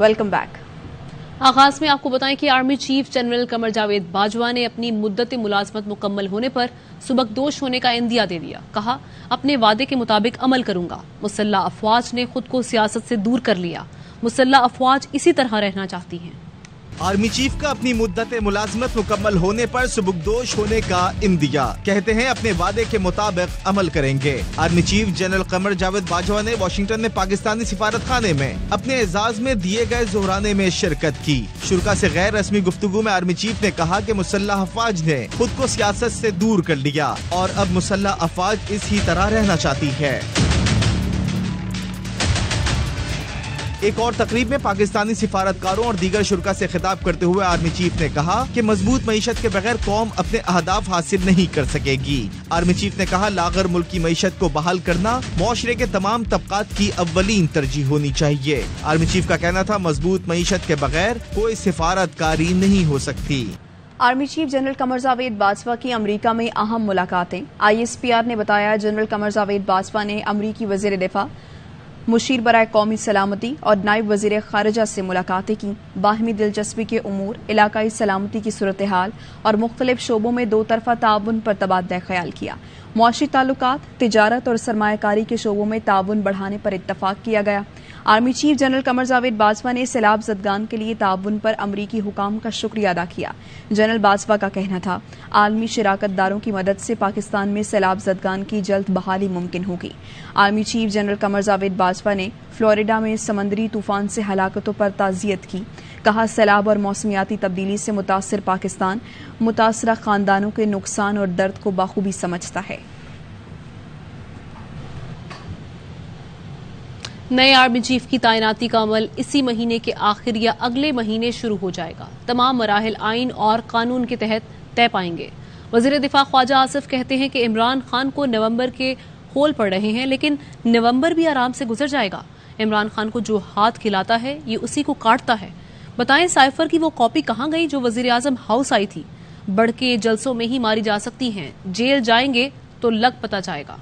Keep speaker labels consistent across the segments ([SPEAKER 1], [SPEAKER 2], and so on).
[SPEAKER 1] Welcome back
[SPEAKER 2] आगाज़ में आपको बताएँ कि army chief general Qamar Javed Bajwa ने अपनी मुद्दत मुलाजमत मुकम्मल होने पर सुबकदोश होने का इंदिया दे दिया। कहा, अपने वादे के मुताबिक अमल करूँगा। मुसल्ला अफवाज ने खुद को सियासत से दूर कर लिया। मुसल्ला अफवाज इसी तरह रहना चाहती हैं।
[SPEAKER 3] आर्मी चीफ का अपनी मुद्दत मुलाजमत मुकम्मल होने पर सुबुकदोश होने का इंदिया कहते हैं, अपने वादे के मुताबिक अमल करेंगे। Army chief general Qamar Javed Bajwa ने वाशिंगटन में पाकिस्तानी सिफारत खाने में अपने एजाज में दिए गए जोहराने में शिरकत की। शुरा से गैर रस्मी गुफ्तु में आर्मी चीफ ने कहा की मुसल्ह अफवाज ने खुद को सियासत ऐसी दूर कर लिया और अब मुसल्ह अफवाज इसी तरह रहना चाहती है। एक और तकरीब में पाकिस्तानी सिफारतकारों और दीगर शुरा से खिताब करते हुए आर्मी चीफ ने कहा कि मज़बूत मीशत के बगैर कौम अपने अहदाफ हासिल नहीं कर सकेगी। आर्मी चीफ ने कहा, लागर मुल्क की मीशत को बहाल करना माशरे के तमाम तबकात की अव्वलीन तरजीह होनी चाहिए। आर्मी चीफ का कहना था, मज़बूत मीशत के बगैर कोई सिफारतकारी नहीं हो सकती।
[SPEAKER 1] Army chief general Qamar Javed Bajwa की अमरीका में अहम मुलाकातें। आई एस पी आर ने बताया, जनरल कमर जावेद बाजवा ने अमरीकी वज़ीर दिफा मुशीर बरए कौमी सलामती और नायब वज़ीर खारजा से मुलाकातें की। बाहमी दिलचस्पी के अमूर इलाकई सलामती की सूरत हाल और मुख्तलिफ़ शोबों में दो तरफा ताउन पर तबादला ख्याल किया। मुआशी ताल्लुक तजारत और सरमाकारी के शोबों में ताउन बढ़ाने पर इतफाक किया गया। Army chief general Qamar Javed Bajwa ने सैलाब जदगान के लिए ताउन पर अमरीकी हुकाम का शुक्रिया अदा किया। जनरल बाजवा का कहना था आलमी शराकतदारों की मदद से पाकिस्तान में सैलाब जदगान की जल्द बहाली मुमकिन होगी। Army chief general Qamar Javed Bajwa ने फ्लोरिडा में समंदरी तूफ़ान से हलाकतों पर ताजियत की। कहा, सैलाब और मौसमियाती तब्दीली से मुतासर पाकिस्तान मुतासर खानदानों के नुकसान और दर्द को बाखूबी समझता है।
[SPEAKER 2] नए आर्मी चीफ की तैनाती का अमल इसी महीने के आखिर या अगले महीने शुरू हो जाएगा। तमाम मराहल आइन और कानून के तहत तय पाएँगे। वज़ीर दिफा ख्वाजा आसिफ कहते हैं कि इमरान खान को नवंबर के होल पड़ रहे हैं, लेकिन नवंबर भी आराम से गुजर जाएगा। इमरान खान को जो हाथ खिलाता है, ये उसी को काटता है। बताएँ साइफर की वो कॉपी कहाँ गई जो वज़ीर आज़म हाउस आई थी? बढ़ के जलसों में ही मारी जा सकती हैं। जेल जाएँगे तो लग पता जाएगा।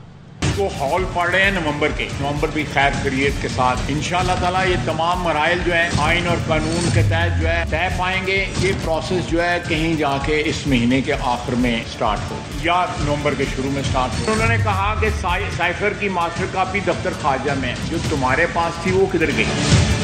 [SPEAKER 4] को हॉल पड़ रहे हैं नवंबर के। नवंबर भी खैर खरीत के साथ। इन ताला ये तमाम मराइल जो है, आइन और कानून के तहत जो है, तय पाएँगे ये प्रोसेस जो है कहीं जाके इस महीने के आखिर में स्टार्ट हो या नवंबर के शुरू में स्टार्ट हो उन्होंने कहा कि साइफर की मास्टर कापी दफ्तर खारजा में जो तुम्हारे पास थी, वो किधर गई?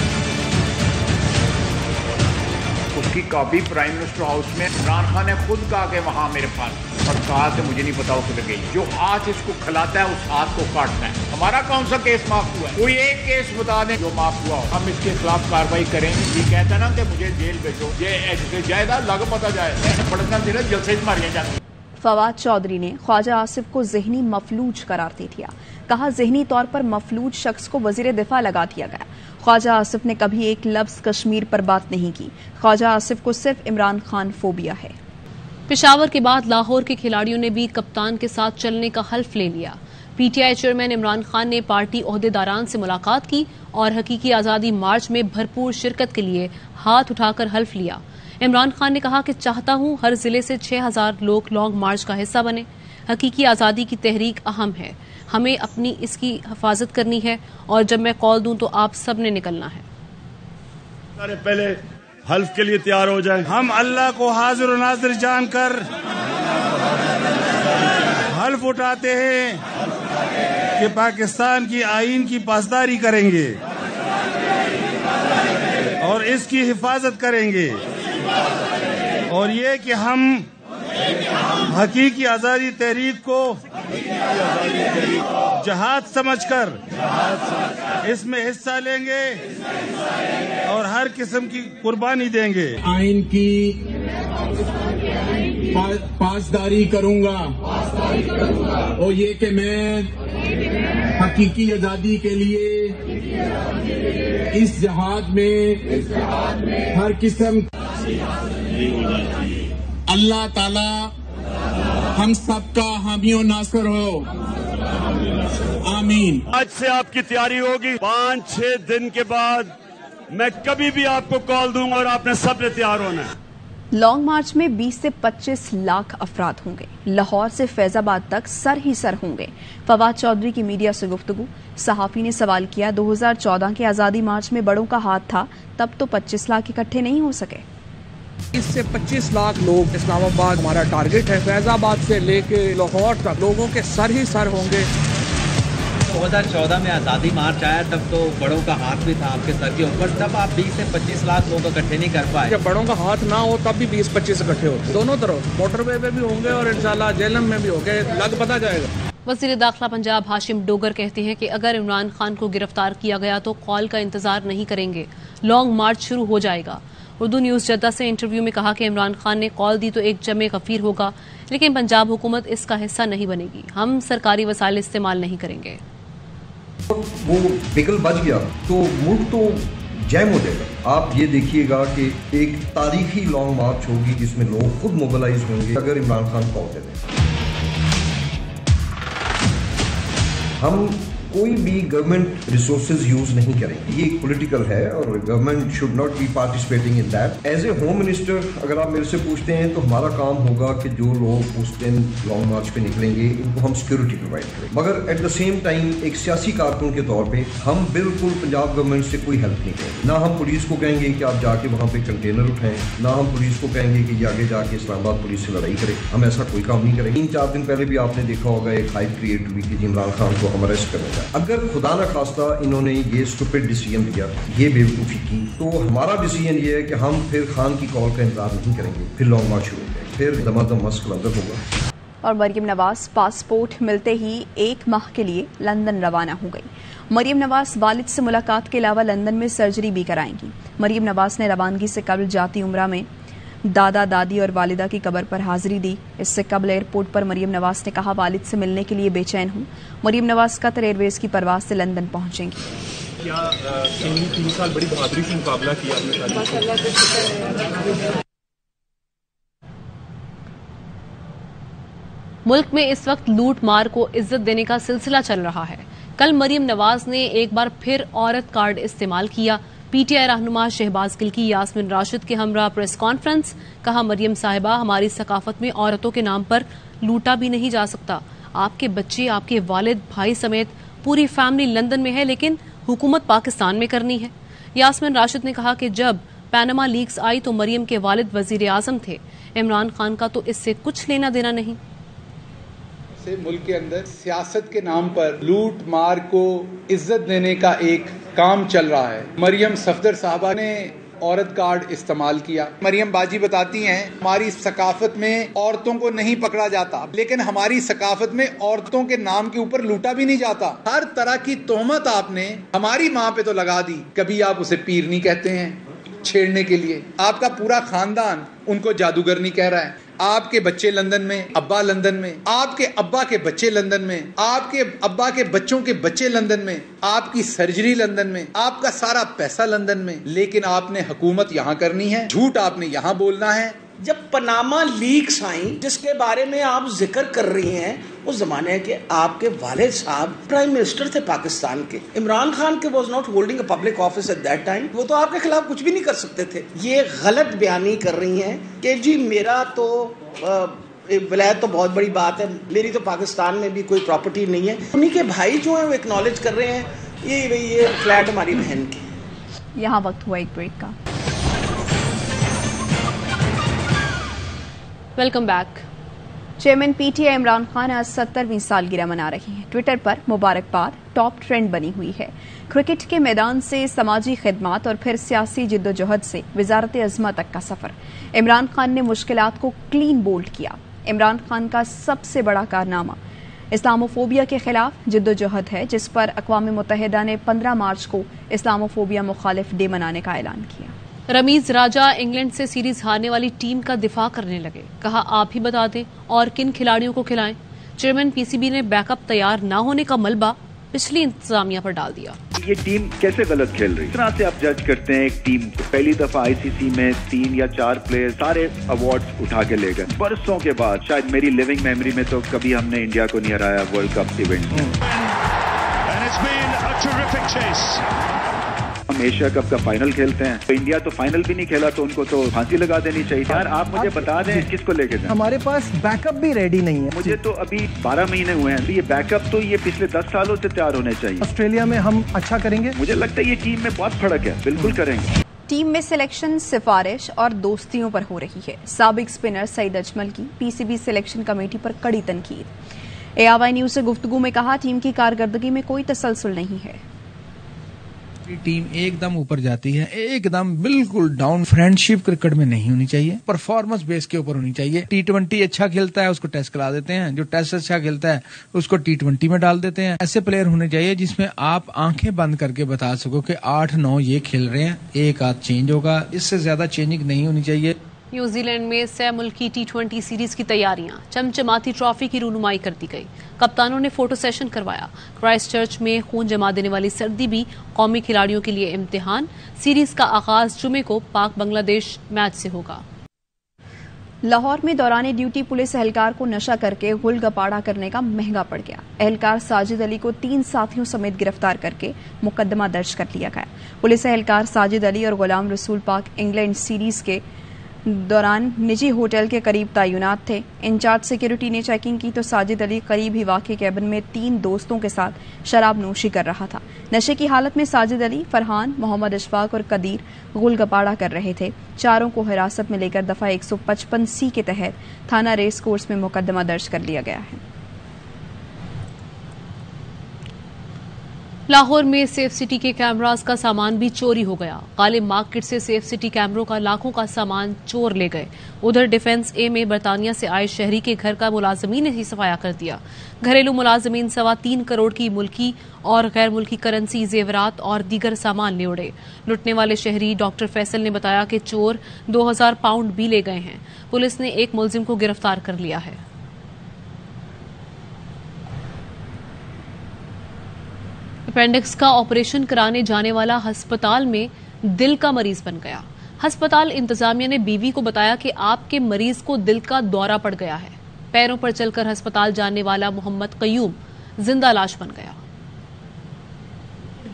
[SPEAKER 4] उसकी कॉपी प्राइम मिनिस्टर हाउस में इमरान खान ने खुद कहा कि वहाँ मेरे पास और कहा कि मुझे नहीं पता उसे लगे जो हाथ इसको खिलाता है, उस हाथ को काटता है। हमारा कौन सा केस माफ़ हुआ है? कोई एक केस बता दें जो माफ़ हुआ हो। हम इसके खिलाफ कार्रवाई करेंगे। ये कहता ना कि मुझे जेल भेजो। ये जायदाद लागू पता जाए। पड़ना ज़िले जलसे मारिया जाती
[SPEAKER 1] फवाद चौधरी ने ख्वाजा आसिफ को जहनी मफलूज करार दे दिया। कहा, जहनी तौर पर मफलूज शख्स को वज़ीर दिफा लगा दिया गया। ख्वाजा आसिफ ने कभी एक लफ्ज कश्मीर पर बात नहीं की। ख्वाजा आसिफ को सिर्फ़ इमरान खान फोबिया है।
[SPEAKER 2] पिशावर के बाद लाहौर के खिलाड़ियों ने भी कप्तान के साथ चलने का हल्फ ले लिया। पीटीआई चेयरमैन इमरान खान ने पार्टी अहदेदारान से मुलाकात की और हकीकी आज़ादी मार्च में भरपूर शिरकत के लिए हाथ उठाकर हल्फ लिया। इमरान खान ने कहा कि चाहता हूँ हर ज़िले से छह हज़ार लोग लॉन्ग मार्च का हिस्सा बने। हकीकी आज़ादी की तहरीक अहम है। हमें अपनी इसकी हिफाजत करनी है और जब मैं कॉल दूँ तो आप सबने निकलना है।
[SPEAKER 5] अरे पहले हल्फ के लिए तैयार हो जाए। हम अल्लाह को हाजिर नाजिर जानकर हल्फ उठाते हैं कि पाकिस्तान की आइन की पासदारी करेंगे और इसकी हिफाजत करेंगे। और ये कि हम हकीकी आज़ादी तहरीक को जहाज़ समझकर इसमें हिस्सा लेंगे और हर किस्म की कुर्बानी देंगे।
[SPEAKER 6] आइन की पासदारी करूँगा। और ये कि मैं हकीकी आज़ादी के लिए इस जहाज़ में हर किस्म अल्लाह ताला हम सबका हामी नासर हो। आमीन।
[SPEAKER 5] आज से आपकी तैयारी होगी। पाँच छह दिन के बाद मैं कभी भी आपको कॉल दूँगा और आपने सबने तैयार होना है।
[SPEAKER 1] लॉन्ग मार्च में 20 से 25 लाख अफराद होंगे। लाहौर से फैजाबाद तक सर ही सर होंगे। फवाद चौधरी की मीडिया से गुफ्तगु। सहाफी ने सवाल किया 2014 के आज़ादी मार्च में बड़ों का हाथ था तब तो 25 लाख इकट्ठे नहीं हो सके।
[SPEAKER 7] इससे 25 लाख लोग इस्लामाबाद हमारा टारगेट है। फैजाबाद से लेके लाहौर तक लोगों के सर ही सर होंगे।
[SPEAKER 8] 2014 में आज़ादी मार्च आया तब तो बड़ों का हाथ भी था आपके सर के ऊपर। तब आप 20 से 25 लाख लोग इकट्ठे नहीं कर पाए।
[SPEAKER 7] जब बड़ों का हाथ ना हो तब भी 20-25 इकट्ठे होते दोनों तरफ़ मोटरवे पे भी होंगे और इंशाल्लाह जेलम में भी होंगे। लग पता जाएगा।
[SPEAKER 2] वज़ीर दाखिला पंजाब हाशिम डोगर कहते हैं कि अगर इमरान खान को गिरफ़्तार किया गया तो कॉल का इंतज़ार नहीं करेंगे। लॉन्ग मार्च शुरू हो जाएगा। उर्दू न्यूज़ जद्दा से इंटरव्यू में कहा कि इमरान खान ने कॉल दी तो एक जमे गफीर होगा, लेकिन पंजाब हुकूमत इसका हिस्सा नहीं बनेगी। हम सरकारी वसाइल इस्तेमाल नहीं करेंगे।
[SPEAKER 9] वो बिगल बच गया तो मुल्क तो जैम हो जाएगा। आप ये देखिएगा कि एक तारीखी लॉन्ग मार्च होगी जिसमें लोग खुद मोबिलाइज होंगे, अगर इमरान खान पहुँचे हम कोई भी गवर्नमेंट रिसोर्सेज यूज़ नहीं करेंगे। ये पॉलिटिकल है और government should not be participating in that as a home minister अगर आप मेरे से पूछते हैं तो हमारा काम होगा कि जो लोग उस दिन लॉन्ग मार्च पे निकलेंगे इनको हम सिक्योरिटी प्रोवाइड करें। मगर एट द सेम टाइम एक सियासी कारकुन के तौर पर हम बिल्कुल पंजाब गवर्नमेंट से कोई हेल्प नहीं करेंगे। ना हम पुलिस को कहेंगे कि आप जाके वहाँ पे कंटेनर उठाएँ, ना हम पुलिस को कहेंगे कि आगे जाके इस्लामाबाद पुलिस से लड़ाई करें। हम ऐसा कोई काम नहीं करेंगे। तीन चार दिन पहले भी आपने देखा होगा, एक हाइप क्रिएट हुई कि इमरान खान को हम अरेस्ट करने का अगर खुदा न खास्ता इन्होंने ये स्टूपिड डिसीज़न लिया ये बेवकूफ़ी की तो हमारा डिसीज़न ये है कि हम फिर खान की कॉल का इंतज़ार नहीं करेंगे, फिर लॉन्ग मार्च शुरू होंगे, फिर दमादम मस्क लंदन होगा।
[SPEAKER 1] और मरियम नवाज़ पासपोर्ट मिलते ही एक माह के लिए लंदन रवाना हो गई। मरियम नवाज़ वालिद से मुलाकात के अलावा लंदन में सर्जरी भी कराएँगी। मरियम नवाज़ ने रवानगी से कबल जाती उम्र में दादा दादी और वालिदा की कबर पर हाजिरी दी। इससे कबल एयरपोर्ट पर मरियम नवाज़ ने कहा वालिद से मिलने के लिए बेचैन हूँ। मरियम नवाज़ कतर एयरवेज की परवाज से लंदन पहुंचेंगी।
[SPEAKER 10] क्या तीन साल बड़ी बहादुरी से मुकाबला किया
[SPEAKER 2] मुल्क में इस वक्त लूट मार को इज़्ज़त देने का सिलसिला चल रहा है। कल मरियम नवाज़ ने एक बार फिर औरत कार्ड इस्तेमाल किया। पीटीआई रहनुमा शहबाज गिल की यासमिन राशिद के हमरा प्रेस कॉन्फ्रेंस। कहा, मरियम साहिबा, हमारी सकाफत में औरतों के नाम पर लूटा भी नहीं जा सकता। आपके बच्चे, आपके वालिद भाई समेत पूरी फैमिली लंदन में है, लेकिन हुकूमत पाकिस्तान में करनी है। यासमिन राशिद ने कहा कि जब पैनमा लीक्स आई तो मरियम के वालिद वज़ीर आज़म थे। इमरान खान का तो इससे कुछ लेना देना नहीं।
[SPEAKER 11] से मुल्क के अंदर सियासत के नाम पर लूट, मार को इज़्ज़त देने का एक काम चल रहा है। मरियम सफदर साहबा ने औरत कार्ड इस्तेमाल किया। मरियम बाजी बताती हैं, हमारी सकाफत में औरतों को नहीं पकड़ा जाता, लेकिन हमारी सकाफत में औरतों के नाम के ऊपर लूटा भी नहीं जाता। हर तरह की तोहमत आपने हमारी माँ पे तो लगा दी। कभी आप उसे पीर नहीं कहते हैं छेड़ने के लिए। आपका पूरा खानदान उनको जादूगर नहीं कह रहा है। आपके बच्चे लंदन में, अब्बा लंदन में, आपके अब्बा के बच्चे लंदन में, आपके अब्बा के बच्चों के बच्चे लंदन में, आपकी सर्जरी लंदन में, आपका सारा पैसा लंदन में। लेकिन आपने हुकूमत यहाँ करनी है, झूठ आपने यहाँ बोलना है
[SPEAKER 12] जब पनामा लीक्स आई जिसके बारे में आप ज़िक्र कर रही हैं उस जमाने के आपके वाले साहब प्राइम मिनिस्टर थे पाकिस्तान के। इमरान खान के was not holding public office at that time वो तो आपके खिलाफ कुछ भी नहीं कर सकते थे। ये गलत बयानी कर रही हैं कि जी मेरा तो आ, विलायत तो बहुत बड़ी बात है मेरी तो पाकिस्तान में भी कोई प्रॉपर्टी नहीं है। उन्हीं के भाई जो है वो एक्नॉलेज कर रहे हैं ये ये फ्लैट हमारी बहन की।
[SPEAKER 1] यहाँ वक्त हुआ एक ब्रेक का।
[SPEAKER 2] Welcome back
[SPEAKER 1] chairman PTI Imran Khan आज सत्तरवीं सालगिरह मना रही हैं। ट्विटर पर मुबारकबाद टॉप ट्रेंड बनी हुई है। क्रिकेट के मैदान से समाजी खदमात और फिर सियासी जिद्दोजहद से वजारत अजमा तक का सफ़र। इमरान खान ने मुश्किल को क्लीन बोल्ड किया। इमरान खान का सबसे बड़ा कारनामा, इस्लामोफोबिया के खिलाफ जिद्दोजहद है, जिस पर अकवा मुतहदा ने पंद्रह मार्च को इस्लामोफोबिया मुखालिफ डे मनाने का ऐलान किया।
[SPEAKER 2] रमीज राजा इंग्लैंड से सीरीज़ हारने वाली टीम का दिफा करने लगे। कहा आप ही बता दें और किन खिलाड़ियों को खिलाएँ? चेयरमैन पीसीबी ने बैकअप तैयार न होने का मलबा पिछली इंतजामिया पर डाल दिया।
[SPEAKER 13] ये टीम कैसे गलत खेल रही? है तरह से आप जज करते हैं एक टीम को पहली दफ़ा आईसीसी में तीन या चार प्लेयर सारे अवार्ड्स उठा के ले गए। बरसों के बाद शायद मेरी लिविंग मेमोरी में तो कभी हमने इंडिया को नहीं हराया वर्ल्ड कप इवेंट में। हम एशिया कप का फाइनल खेलते हैं। तो इंडिया तो फाइनल भी नहीं खेला तो उनको तो फांसी लगा देनी चाहिए। यार आप मुझे बता दें किसको लेके जाए?
[SPEAKER 14] हमारे पास बैकअप भी रेडी नहीं है।
[SPEAKER 13] मुझे तो अभी बारह महीने हुए हैं। तो ये बैकअप तो ये पिछले दस सालों से तैयार होने चाहिए।
[SPEAKER 14] ऑस्ट्रेलिया में हम अच्छा करेंगे।
[SPEAKER 13] मुझे लगता है ये टीम में बहुत फ़र्क है। बिल्कुल करेंगे।
[SPEAKER 1] टीम में सिलेक्शन सिफारिश और दोस्तियों पर हो रही है। सबक स्पिनर सईद अजमल की पीसीबी सिलेक्शन कमेटी पर कड़ी तनकीद। एआवाई न्यूज़ से गुफ्तगू में कहा टीम की कारकर्दगी में कोई तसलसल नहीं है।
[SPEAKER 15] टीम एकदम ऊपर जाती है, एकदम बिल्कुल डाउन फ्रेंडशिप क्रिकेट में नहीं होनी चाहिए। परफॉर्मेंस बेस के ऊपर होनी चाहिए। टी ट्वेंटी अच्छा खेलता है, उसको टेस्ट करा देते हैं। जो टेस्ट अच्छा खेलता है, उसको टी ट्वेंटी में डाल देते हैं। ऐसे प्लेयर होने चाहिए जिसमें आप आँखें बंद करके बता सको कि आठ नौ ये खेल रहे हैं, एक आध चेंज होगा। इससे ज़्यादा चेंजिंग नहीं होनी चाहिए।
[SPEAKER 2] न्यूजीलैंड में सह मुल्की टी ट्वेंटी सीरीज़ की तैयारियाँ। चमचमाती ट्रॉफी की रूनुमाई कर दी गई। कप्तानों ने फ़ोटो सेशन करवाया। क्राइस्ट चर्च में खून जमा देने वाली सर्दी भी कौमी खिलाड़ियों के लिए इम्तिहान। सीरीज़ का आगाज़ जुमे को पाक बांग्लादेश मैच से होगा।
[SPEAKER 1] लाहौर में दौरान ड्यूटी पुलिस एहलकार को नशा करके गुल गपाड़ा करने का महँगा पड़ गया। एहलकार साजिद अली को तीन साथियों समेत गिरफ़्तार करके मुकदमा दर्ज कर लिया गया। पुलिस एहलकार साजिद अली और गुलाम रसूल पाक इंग्लैंड सीरीज़ के दौरान निजी होटल के करीब तैनात थे। इंचार्ज सिक्योरिटी ने चेकिंग की तो साजिद अली करीब ही वाकई कैबिन में तीन दोस्तों के साथ शराब नोशी कर रहा था। नशे की हालत में साजिद अली, फरहान, मोहम्मद अशफाक और कदीर गुलगपाड़ा कर रहे थे। चारों को हिरासत में लेकर दफ़ा 155 सी के तहत थाना रेस कोर्स में मुकदमा दर्ज कर लिया गया है।
[SPEAKER 2] लाहौर में सेफ़ सिटी के कैमरास का सामान भी चोरी हो गया। गालिब मार्केट से सेफ़ सिटी कैमरों का लाखों का सामान चोर ले गए। उधर डिफेंस ए में बरतानिया से आए शहरी के घर का मुलाजमीन ने ही सफाया कर दिया। घरेलू मुलाजमीन सवा तीन करोड़ की मुल्की और गैर मुल्की करेंसी, जेवरात और दीगर सामान ले उड़े। लुटने वाले शहरी डॉक्टर फैसल ने बताया कि चोर दो हज़ार पाउंड भी ले गए हैं। पुलिस ने एक मुलजिम को गिरफ़्तार कर लिया है। अपेंडिक्स का ऑपरेशन कराने जाने वाला अस्पताल में दिल का मरीज़ बन गया। अस्पताल इंतजामिया ने बीवी को बताया कि आपके मरीज़ को दिल का दौरा पड़ गया है। पैरों पर चलकर अस्पताल जाने वाला मोहम्मद कयूम ज़िंदा लाश बन गया।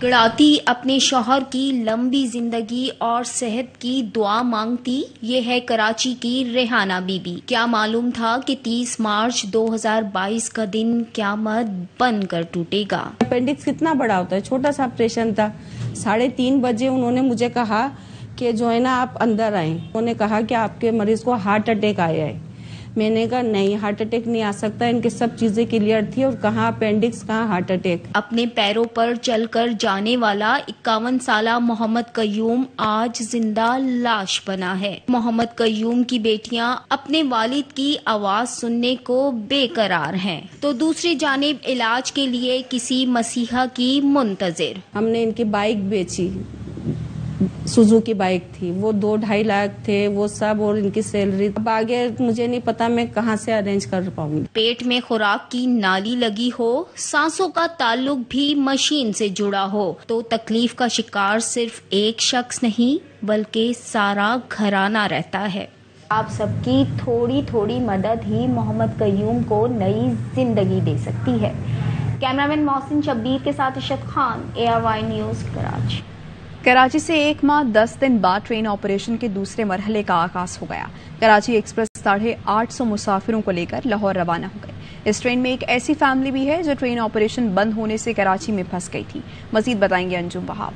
[SPEAKER 16] गड़ाती अपने शोहर की लंबी ज़िंदगी और सेहत की दुआ मांगती, ये है कराची की रेहाना बीबी। क्या मालूम था कि 30 मार्च 2022 का दिन क्या क्यामत बन कर टूटेगा?
[SPEAKER 17] अपेंडिक्स कितना बड़ा होता है? छोटा सा ऑपरेशन था। साढ़े तीन बजे उन्होंने मुझे कहा कि, जो है ना, आप अंदर आए। उन्होंने कहा कि आपके मरीज़ को हार्ट अटैक आया है। मैंने कहा नहीं हार्ट अटैक नहीं आ सकता इनके सब चीज़ें क्लियर थी और कहाँ अपेंडिक्स कहाँ हार्ट अटैक
[SPEAKER 16] अपने पैरों पर चलकर जाने वाला इक्यावन साल मोहम्मद कयूम आज ज़िंदा लाश बना है। मोहम्मद कयूम की बेटियाँ अपने वालिद की आवाज़ सुनने को बेकरार हैं। तो दूसरी जानब इलाज के लिए किसी मसीहा की मुंतजर।
[SPEAKER 17] हमने इनकी बाइक बेची सुजुकी बाइक थी, वो दो ढाई लाख थे, वो सब और इनकी सैलरी अब आगे मुझे नहीं पता मैं कहाँ से अरेंज कर पाऊँगी।
[SPEAKER 16] पेट में खुराक की नाली लगी हो, सांसों का ताल्लुक भी मशीन से जुड़ा हो तो तकलीफ़ का शिकार सिर्फ़ एक शख्स नहीं, बल्कि सारा घराना रहता है। आप सबकी थोड़ी थोड़ी मदद ही मोहम्मद कयूम को नई ज़िंदगी दे सकती है। कैमरामैन मोहसिन शब्बीर के साथ इशत खान ए न्यूज़ कराची।
[SPEAKER 1] कराची से एक माह दस दिन बाद ट्रेन ऑपरेशन के दूसरे मरहले का आगाज़ हो गया। कराची एक्सप्रेस साढ़े आठ सौ मुसाफिरों को लेकर लाहौर रवाना हो गए। इस ट्रेन में एक ऐसी फैमिली भी है जो ट्रेन ऑपरेशन बंद होने से कराची में फंस गई थी। मजीद बताएँगे अंजुम बहाब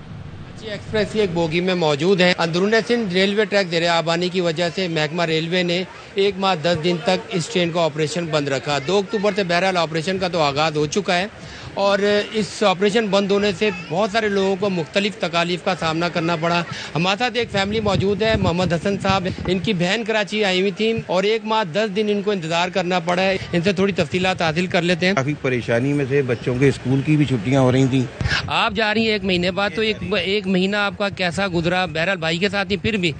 [SPEAKER 18] एक्सप्रेस एक बोगी में मौजूद है। अंदरून सिंध रेलवे ट्रैक जेर आबानी की वजह से महकमा रेलवे ने एक माह दस दिन तक इस ट्रेन का ऑपरेशन बंद रखा। दो अक्टूबर से बहरहाल ऑपरेशन का तो आगाज़ हो चुका है। और इस ऑपरेशन बंद होने से बहुत सारे लोगों को मुख्तलिफ़ तकालीफ का सामना करना पड़ा। हमारे साथ एक फैमिली मौजूद है मोहम्मद हसन साहब। इनकी बहन कराची आई हुई थी और एक माह दस दिन इनको इंतज़ार करना पड़ा है। इनसे थोड़ी तफसीत हासिल कर लेते हैं।
[SPEAKER 19] काफ़ी परेशानी में से बच्चों के स्कूल की भी छुट्टियाँ हो रही थी।
[SPEAKER 18] आप जा रही हैं एक महीने बाद तो एक एक महीना आपका कैसा गुजरा? बहरहाल भाई के साथ ही फिर भी।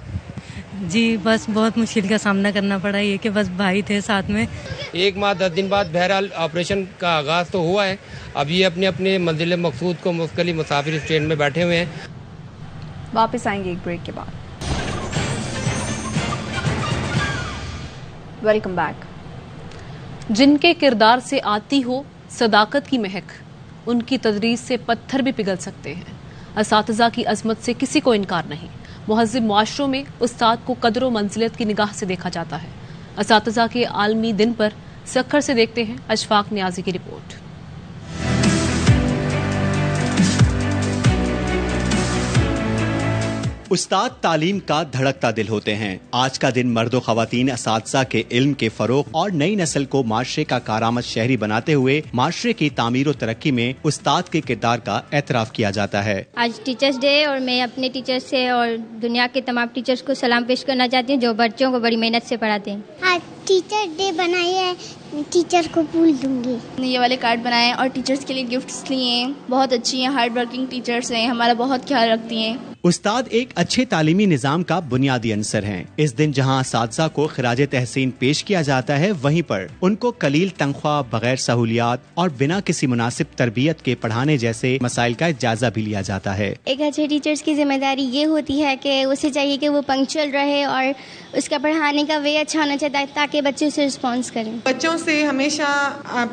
[SPEAKER 20] जी बस बहुत मुश्किल का सामना करना पड़ा ये कि बस भाई थे साथ में।
[SPEAKER 18] एक माह दस दिन बाद बहरहाल ऑपरेशन का आगाज़ तो हुआ है। अब ये अपने अपने मंजिल मकसूद को मुख्तलि मुसाफिर इस ट्रेन में बैठे हुए हैं।
[SPEAKER 1] वापस आएँगे एक ब्रेक के बाद। वेलकम बैक
[SPEAKER 2] जिनके किरदार से आती हो सदाकत की महक उनकी तदरीस से पत्थर भी पिघल सकते हैं। इस की अजमत से किसी को इनकार नहीं। महजब माशरों में उस्ताद को कदर व मंजिलत की निगाह से देखा जाता है। इस के आलमी दिन पर सखर से देखते हैं अशफाक न्याजी की रिपोर्ट।
[SPEAKER 3] उस्ताद तालीम का धड़कता दिल होते हैं। आज का दिन मर्द खातन इस के इल्म के फरोग और नई नस्ल को माशरे का कारामद शहरी बनाते हुए माशरे की तमीर और तरक्की में उस्ताद के किरदार का एतराफ़ किया जाता है।
[SPEAKER 21] आज टीचर्स डे और मैं अपने टीचर्स से और दुनिया के तमाम टीचर्स को सलाम पेश करना चाहती हूँ जो बच्चों को बड़ी मेहनत से पढ़ाते हैं।
[SPEAKER 22] आज टीचर डे बनाई है टीचर को भूल दूँगी।
[SPEAKER 23] ये वाले कार्ड बनाए और टीचर्स के लिए गिफ्ट्स लिए बहुत अच्छी हैं हार्ड वर्किंग टीचर्स हैं हमारा बहुत ख्याल रखती हैं।
[SPEAKER 3] उस्ताद एक अच्छे तालीमी निज़ाम का बुनियादी अंसर हैं। इस दिन जहाँ इस को खराज तहसीन पेश किया जाता है वहीं पर उनको कलील तनख्वाह बगैर सहूलियात और बिना किसी मुनासिब तरबियत के पढ़ाने जैसे मसाइल का जायजा भी लिया जाता है।
[SPEAKER 21] एक अच्छे टीचर्स की ज़िम्मेदारी ये होती है कि उसे चाहिए कि वो पंक्चुअल रहे और उसका पढ़ाने का वे अच्छा होना चाहिए ताकि बच्चे उसे रिस्पॉन्स करें।
[SPEAKER 24] बच्चों से हमेशा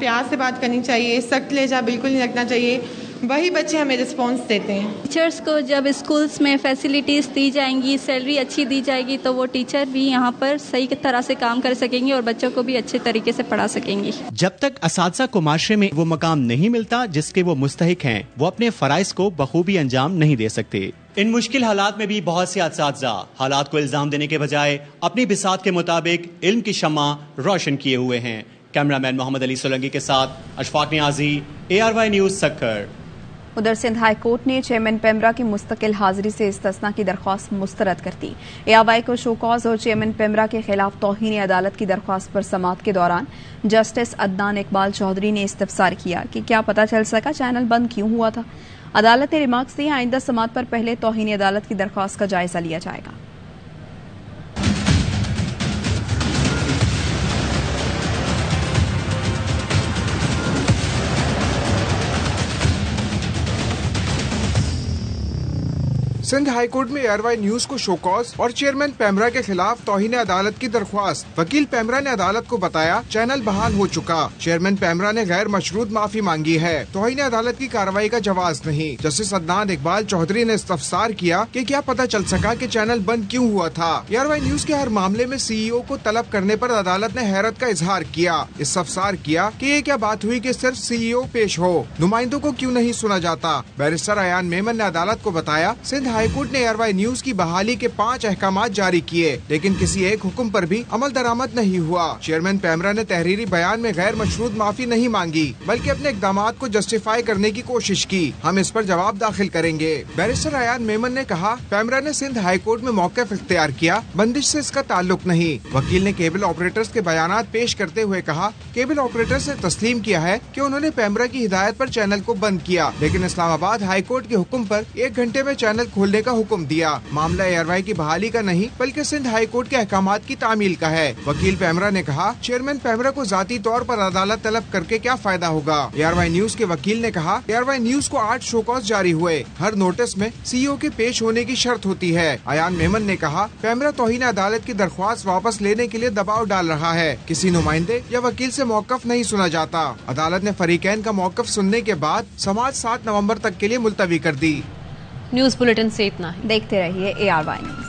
[SPEAKER 24] प्यार से बात करनी चाहिए सख्त लेजा बिल्कुल नहीं रखना चाहिए। वही बच्चे हमें रिस्पॉन्स देते हैं।
[SPEAKER 6] टीचर्स को जब स्कूल्स में फैसिलिटीज़ दी जाएँगी सैलरी अच्छी दी जाएगी तो वो टीचर भी यहाँ पर सही तरह से काम कर सकेंगे और बच्चों को भी अच्छे तरीके से पढ़ा सकेंगे।
[SPEAKER 3] जब तक इस को माशरे में वो मकाम नहीं मिलता जिसके वो मुस्तक हैं वो अपने फ़राइज को बखूबी अंजाम नहीं दे सकते। इन मुश्किल हालात में भी बहुत से इस हालात को इल्ज़ाम देने के बजाय अपनी बिसात के मुताबिक इल्म की शमा रोशन किए हुए हैं। कैमरामैन मोहम्मद अली सोलंगी के साथ Ashfaq Niazi A R Y news Sukkur
[SPEAKER 1] उधर सिंध हाई कोर्ट ने चेयरमैन पेमरा की मुस्तकिल हाजिरी से इस्तना की दरख्वास्त मुस्तरद कर दी। एआवाई को शोकॉज और चेयरमैन पेमरा के खिलाफ तोहन अदालत की दरख्वास्त पर समात के दौरान जस्टिस अदनान इकबाल चौधरी ने इस्तफसार किया कि क्या पता चल सका चैनल बंद क्यों हुआ था। अदालत ने रिमार्क्स दिए, आइंदा समात पर पहले तोहनी अदालत की दरख्वास्त का जायजा लिया जाएगा।
[SPEAKER 25] सिंध हाईकोर्ट में एयरवाई न्यूज़ को शोकॉज और चेयरमैन पैमरा के खिलाफ तोहिन अदालत की दरख्वास्त। वकील पैमरा ने अदालत को बताया, चैनल बहाल हो चुका। चेयरमैन पैमरा ने गैर मशरूत माफ़ी मांगी है। तोहिन अदालत की कार्रवाई का जवाब नहीं। जस्टिस अदनान इकबाल चौधरी ने इस्तफसार किया कि क्या पता चल सका की चैनल बंद क्यूँ हुआ था। एयरवाई न्यूज़ के हर मामले में सीईओ को तलब करने आरोप अदालत ने हैरत का इजहार किया। इस्तफसार किया कि ये क्या बात हुई की सिर्फ़ सीईओ पेश हो। नुमाइंदों को क्यूँ नहीं सुना जाता? बैरिस्टर अयान मेमन ने अदालत को बताया, सिंध हाईकोर्ट ने एयरवाई न्यूज़ की बहाली के पाँच अहकाम जारी किए, लेकिन किसी एक हुक्म पर भी अमल दरामद नहीं हुआ। चेयरमैन पैमरा ने तहरीरी बयान में गैर मशरूत माफ़ी नहीं मांगी, बल्कि अपने इकदाम को जस्टिफाई करने की कोशिश की। हम इस पर जवाब दाखिल करेंगे। बैरिस्टर अयान मेमन ने कहा, पैमरा ने सिंध हाई कोर्ट में मौके इख्तियार किया, बंदिश ऐसी इसका ताल्लुक नहीं। वकील ने केबल ऑपरेटर्स के बयान पेश करते हुए कहा, केबल ऑपरेटर ऐसी तस्लीम किया है की उन्होंने पैमरा की हिदायत आरोप चैनल को बंद किया, लेकिन इस्लामाबाद हाईकोर्ट के हुक्म आरोप एक घंटे में चैनल खोलने का हुक्म दिया। मामला एयरवाई की बहाली का नहीं, बल्कि सिंध हाई कोर्ट के अहकाम की तामील का है। वकील पैमरा ने कहा, चेयरमैन पैमरा को जाती तौर पर अदालत तलब करके क्या फ़ायदा होगा? एयरवाई न्यूज़ के वकील ने कहा एयरवाई न्यूज़ को आठ शोकॉस जारी हुए। हर नोटिस में सीईओ के पेश होने की शर्त होती है। अयान मेमन ने कहा, पैमरा तोहिन अदालत की दरख्वास्त वापस लेने के लिए दबाव डाल रहा है। किसी नुमाइंदे या वकील ऐसी मौकफ नहीं सुना जाता। अदालत ने फरीकैन का मौकफ सुनने के बाद समाज सात नवंबर तक के लिए मुलतवी कर दी।
[SPEAKER 2] न्यूज़ बुलेटिन से इतना
[SPEAKER 1] देखते रहिए ए आर वाई